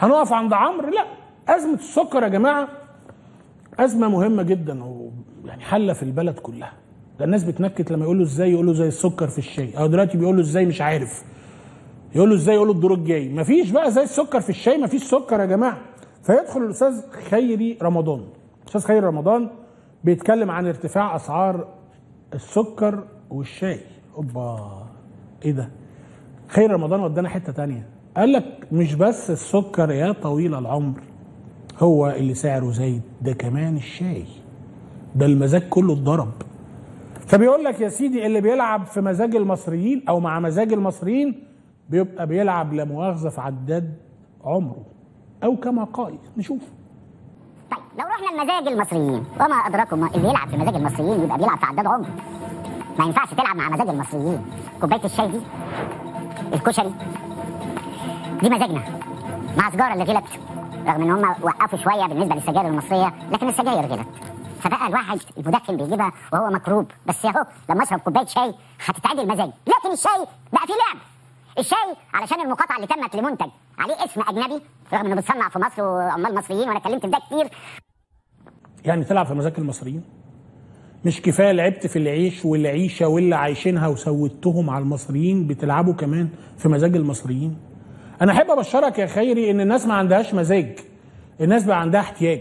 هنقف عند عمرو؟ لا. أزمة السكر يا جماعة أزمة مهمة جدا ويعني حلة في البلد كلها. ده الناس بتنكت لما يقولوا إزاي يقولوا زي السكر في الشاي. أو دلوقتي بيقولوا إزاي مش عارف. يقولوا إزاي يقولوا الدور الجاي. مفيش بقى زي السكر في الشاي؟ مفيش سكر يا جماعة. فيدخل الأستاذ خيري رمضان. الاستاذ خيري رمضان بيتكلم عن ارتفاع أسعار السكر والشاي. أوبا. إيه ده؟ خير رمضان ودانا حتة تانية. قال لك مش بس السكر يا طويل العمر هو اللي سعره زايد ده كمان الشاي ده المزاج كله اتضرب. فبيقول لك يا سيدي اللي بيلعب في مزاج المصريين أو مع مزاج المصريين بيبقى بيلعب لا مؤاخذة في عداد عمره أو كما قال. نشوف. طيب لو رحنا لمزاج المصريين وما أدراكم اللي يلعب في مزاج المصريين يبقى بيلعب في عداد عمره؟ ما ينفعش تلعب مع مزاج المصريين. كوباية الشاي دي الكشري دي مزاجنا مع سجاره اللي غلت رغم إن هم وقفوا شوية بالنسبة للسجاير المصرية لكن السجاير غلت فبقى الواحد المدخن بيجيبها وهو مكروب. بس اهو لما أشرب كوباية شاي هتتعدل مزاجي لكن الشاي بقى فيه لعب. الشاي علشان المقاطعة اللي تمت لمنتج. عليه اسم أجنبي رغم إنه بيتصنع في مصر وعمال مصريين وأنا اتكلمت في ده كتير. يعني تلعب في مزاج المصريين؟ مش كفاية لعبت في العيش والعيشة واللي عايشينها وسوتهم على المصريين بتلعبوا كمان في مزاج المصريين؟ أنا أحب أبشرك يا خيري إن الناس ما عندهاش مزاج. الناس بقى عندها احتياج.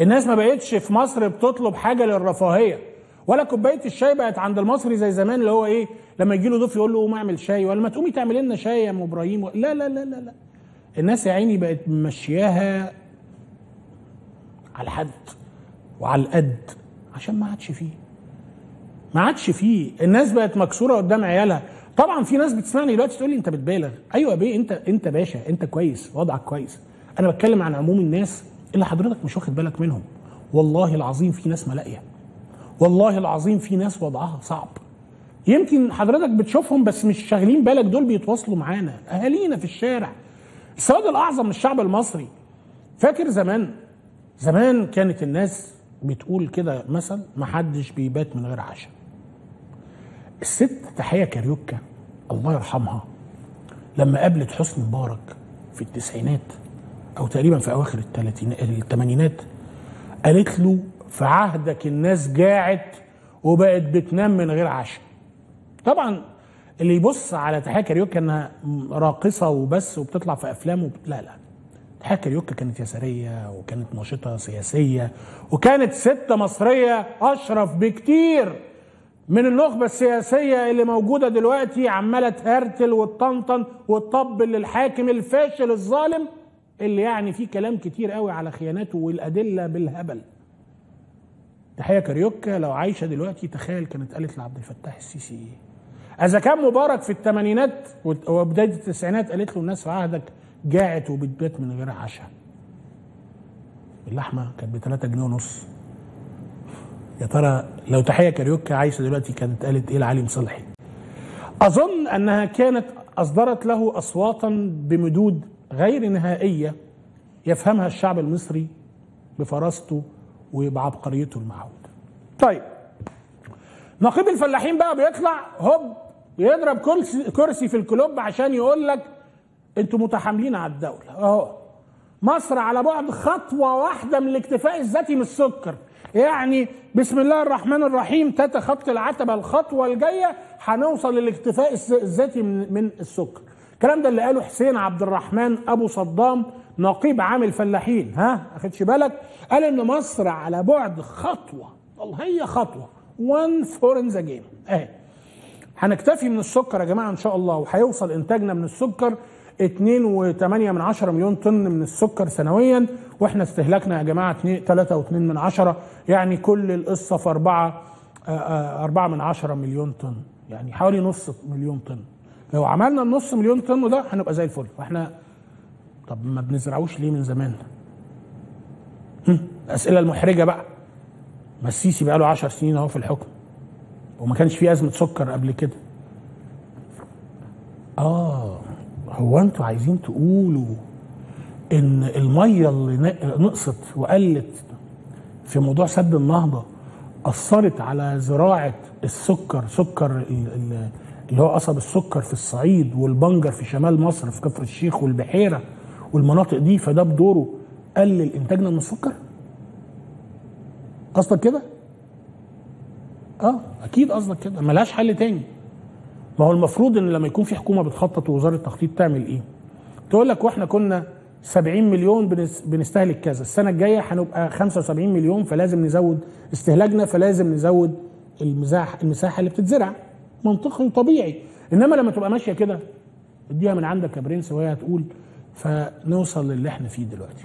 الناس ما بقتش في مصر بتطلب حاجة للرفاهية. ولا كوباية الشاي بقت عند المصري زي زمان اللي هو إيه لما يجي له ضيف يقول له قوم اعمل شاي ولا ما تقومي تعملي لنا شاي يا أم إبراهيم؟ لا لا لا لا لا. الناس يا عيني بقت ممشياها على الحد وعلى القد عشان ما عادش فيه. ما عادش فيه. الناس بقت مكسورة قدام عيالها. طبعا في ناس بتسمعني دلوقتي تقول لي أنت بتبالغ. أيوه يا بيه أنت أنت باشا أنت كويس وضعك كويس. أنا بتكلم عن عموم الناس اللي حضرتك مش واخد بالك منهم. والله العظيم في ناس ملاقية. والله العظيم في ناس وضعها صعب. يمكن حضرتك بتشوفهم بس مش شاغلين بالك دول بيتواصلوا معانا. أهالينا في الشارع. السواد الأعظم الشعب المصري. فاكر زمان؟ زمان كانت الناس بتقول كده مثل محدش بيبات من غير عشاء. الست تحية كاريوكا الله يرحمها لما قابلت حسني مبارك في التسعينات أو تقريبا في أواخر الثمانينات قالت له في عهدك الناس جاعت وبقت بتنام من غير عشاء. طبعا اللي يبص على تحية كاريوكا إنها راقصة وبس وبتطلع في أفلام وب... لا لا. تحية كاريوكا كانت يسارية وكانت ناشطة سياسية وكانت ست مصرية أشرف بكتير. من النخبة السياسية اللي موجودة دلوقتي عمالة تهرتل وتطنطن وتطبل للحاكم الفاشل الظالم اللي يعني فيه كلام كتير قوي على خياناته والأدلة بالهبل. تحية كاريوكا لو عايشة دلوقتي تخيل كانت قالت لعبد الفتاح السيسي إيه. إذا كان مبارك في الثمانينات وبداية التسعينات قالت له الناس في عهدك جاعت وبتبات من غير عشاء. اللحمة كانت ب 3 جنيه ونص. يا ترى لو تحية كاريوكا عايشة دلوقتي كانت قالت إيه لعلي مصلحي أظن أنها كانت أصدرت له أصواتا بمدود غير نهائية يفهمها الشعب المصري بفراسته وبعبقريته المعهود. طيب نقيب الفلاحين بقى بيطلع هوب يضرب كرسي كرسي في الكلوب عشان يقول لك أنتوا متحاملين على الدولة. أهو مصر على بعد خطوة واحدة من الاكتفاء الذاتي من السكر يعني بسم الله الرحمن الرحيم تاتا خط العتبة الخطوة الجاية هنوصل للاكتفاء الذاتي من, السكر. الكلام ده اللي قاله حسين عبد الرحمن أبو صدام نقيب عام الفلاحين. ها؟ أخدت بالك؟ قال إن مصر على بعد خطوة والله هي خطوة. one foot in the game أهي. هنكتفي من السكر يا جماعة إن شاء الله وهيوصل إنتاجنا من السكر. 2.8 من عشرة مليون طن من السكر سنويا وإحنا استهلاكنا يا جماعة 3.2 من عشرة. يعني كل القصة في 4 4 من عشرة مليون طن. يعني حوالي نص مليون طن. لو عملنا النص مليون طن ده هنبقى زي الفل. وإحنا طب ما بنزرعوش ليه من زمان؟ الأسئلة المحرجة بقى. ما السيسي بقى له 10 سنين أهو في الحكم وما كانش في أزمة سكر قبل كده. آه. هو أنتوا عايزين تقولوا إن المية اللي نقصت وقلت في موضوع سد النهضة أثرت على زراعة السكر سكر اللي هو قصب السكر في الصعيد والبنجر في شمال مصر في كفر الشيخ والبحيرة والمناطق دي فده بدوره قلل انتاجنا من السكر؟ قصدك كده؟ آه أكيد قصدك كده ملهاش حل تاني. ما هو المفروض إن لما يكون في حكومة بتخطط ووزارة التخطيط تعمل إيه؟ تقول لك وإحنا كنا 70 مليون بنس- بنستهلك كذا السنة الجاية هنبقى 75 مليون فلازم نزود استهلاكنا فلازم نزود المساحه المساحة اللي بتتزرع. منطقي وطبيعي. إنما لما تبقى ماشية كده اديها من عندك يا برنس وهي هتقول فنوصل للي إحنا فيه دلوقتي.